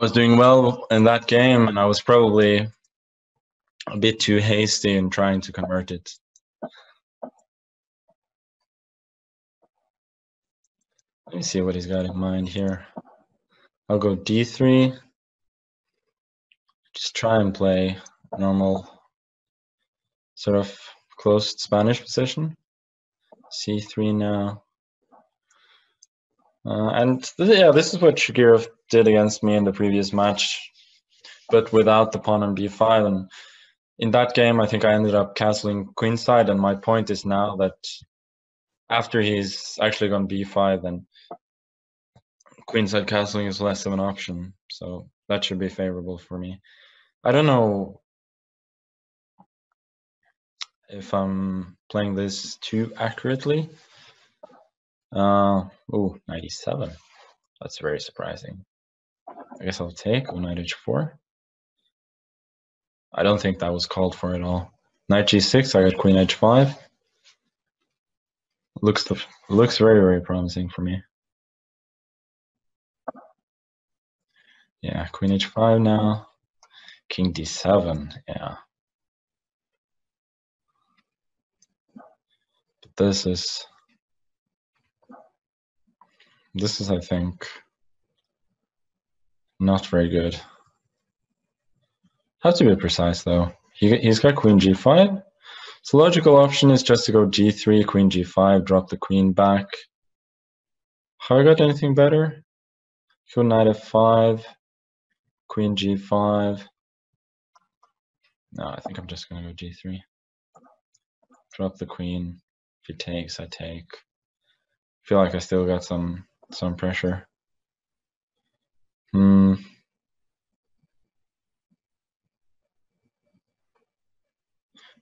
I was doing well in that game, and I was probably a bit too hasty in trying to convert it. Let me see what he's got in mind here. I'll go d3. Just try and play normal sort of closed Spanish position. c3 now. Uh, and th yeah, this is what Shakirov did against me in the previous match, but without the pawn on b5. And in that game, I think I ended up castling queenside. And my point is now that after he's actually gone b5, then queenside castling is less of an option. So that should be favorable for me. I don't know if I'm playing this too accurately. Uh, oh, 97. That's very surprising. I guess I'll take on knight h4. I don't think that was called for at all. Knight g6, I got queen h5. Looks looks very, very promising for me. Yeah, queen h5 now. King d7, yeah. But this is this is, I think, not very good. Have to be precise though. He, he's got queen g5. So logical option is just to go g3, queen g5, drop the queen back. Have I got anything better? Go knight f5, queen g5. No, I think I'm just going to go g3. Drop the queen. If he takes, I take. feel like I still got some some pressure. Hmm.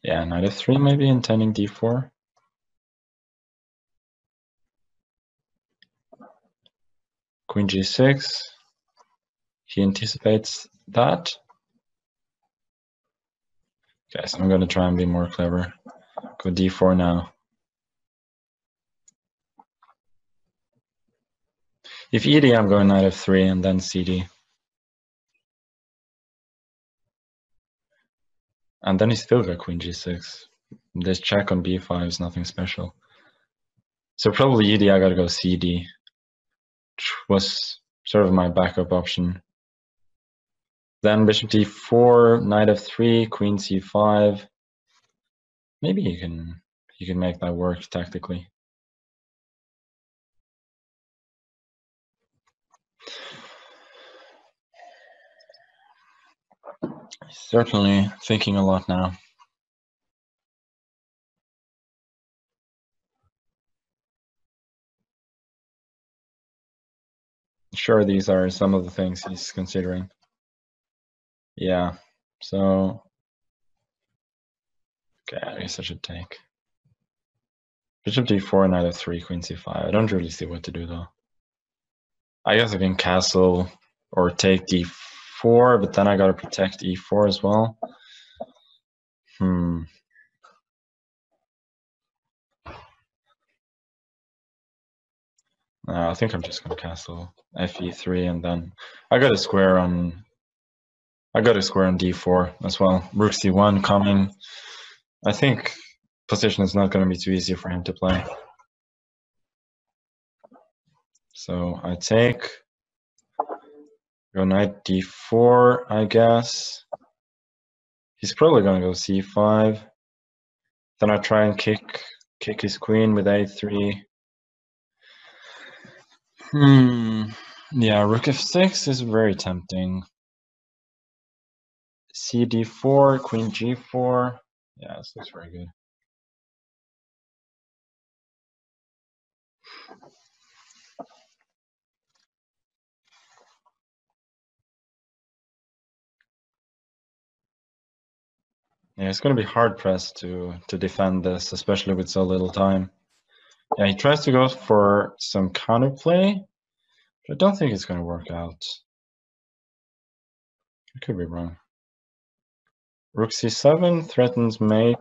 Yeah, knight f3 maybe intending d4. Queen g6. He anticipates that. Okay, so I'm going to try and be more clever. Go d4 now. If ED, I'm going knight f3 and then CD. And then he's still got queen g6. This check on b5 is nothing special. So probably ED, I gotta go CD, which was sort of my backup option. Then bishop d4, knight f3, queen c5. Maybe you can you can make that work tactically. Certainly thinking a lot now. Sure, these are some of the things he's considering. Yeah, so okay, I guess I should take bishop d4, knight f3, queen c5. I don't really see what to do though. I guess I can castle or take d4 4, but then I got to protect e4 as well. Hmm. Uh, I think I'm just going to castle fe3 and then I got a square on I got a square on d4 as well. Rook c1 coming. I think position is not going to be too easy for him to play. So I take Go knight d4, I guess. He's probably gonna go c5. Then I try and kick kick his queen with a3. Hmm. Yeah, rook f6 is very tempting. cd4, queen g4. Yeah, this looks very good. Yeah, it's going to be hard pressed to to defend this, especially with so little time. Yeah, he tries to go for some counterplay, but I don't think it's going to work out. I could be wrong. Rook c7 threatens mate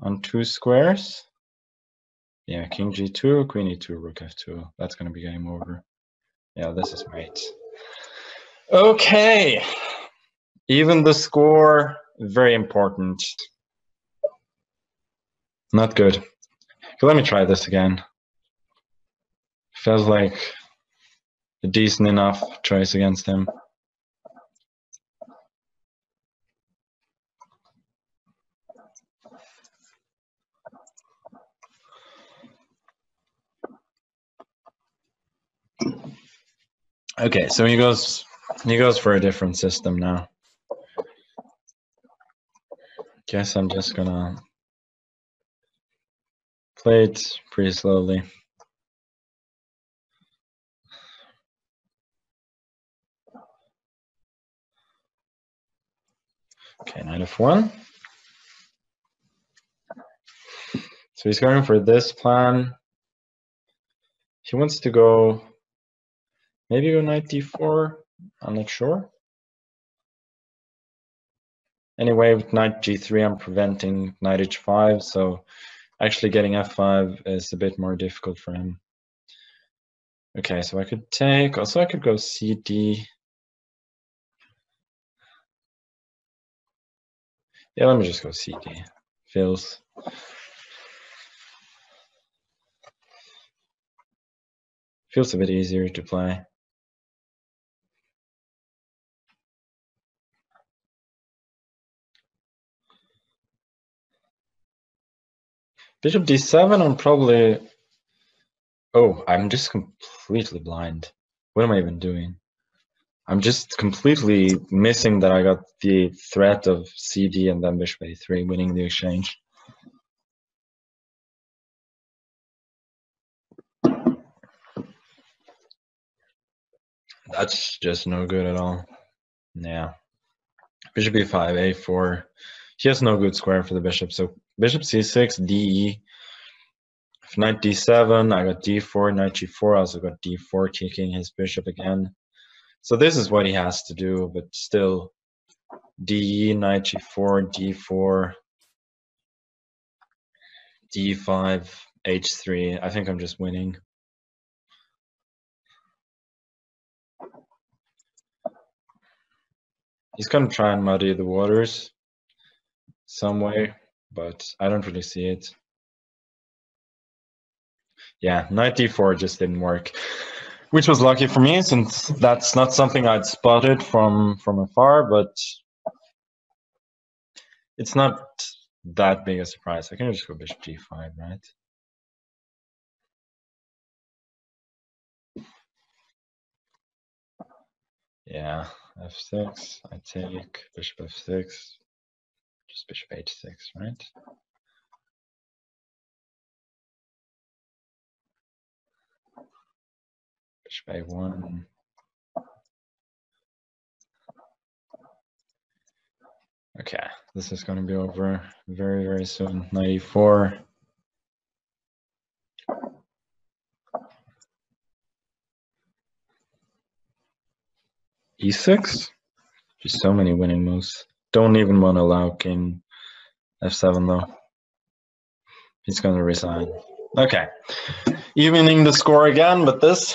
on two squares. Yeah, king g2, queen e2, rook f2. That's going to be game over. Yeah, this is mate. Okay. Even the score, very important. Not good. Let me try this again. Feels like a decent enough choice against him. Okay, so he goes he goes for a different system now. Guess I'm just gonna play it pretty slowly. Okay, knight f1. So he's going for this plan. He wants to go Maybe go knight d4, I'm not sure. Anyway, with knight g3, I'm preventing knight h5, so actually getting f5 is a bit more difficult for him. Okay, so I could take, also I could go cd. Yeah, let me just go cd. Feels feels a bit easier to play. Bishop d7, I'm probably... Oh, I'm just completely blind. What am I even doing? I'm just completely missing that I got the threat of cd and then bishop a3 winning the exchange. That's just no good at all. Yeah. Bishop e5, a4. He has no good square for the bishop, so bishop c6, de. Knight d7, I got d4, knight g4, I also got d4, kicking his bishop again. So this is what he has to do, but still, de, knight g4, d4, d5, h3. I think I'm just winning. He's gonna try and muddy the waters some way, but I don't really see it. Yeah, knight d4 just didn't work, which was lucky for me since that's not something I'd spotted from from afar, but it's not that big a surprise. I can just go bishop g5, right? Yeah, f6, I take bishop f6, just bishop h6, right? Bishop a1. Okay, this is going to be over very, very soon. 94. e6? Just so many winning moves. Don't even want to allow king f7 though. He's going to resign. Okay. Evening the score again, with this